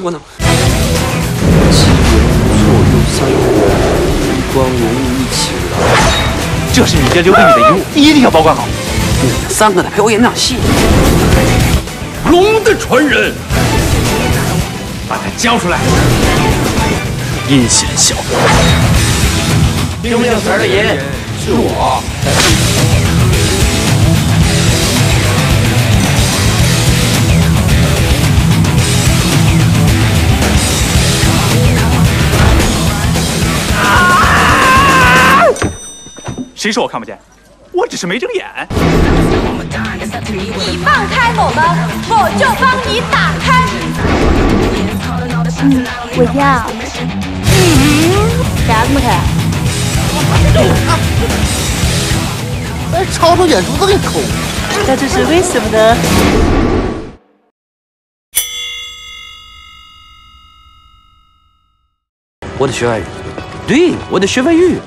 过呢。机缘左右三月，光荣一起来。这是你爹留给你的遗物，一定要保管好。你们三个来陪我演场戏。龙的传人，把他交出来。阴险小子，听不听词儿的人是我。谁说我看不见？我只是没睁眼。你放开我们，我就帮你打开。嗯，我要。打怎么开？哎，超出眼珠子给抠。那这是为什么呢？我的学外语，对，我的学外语。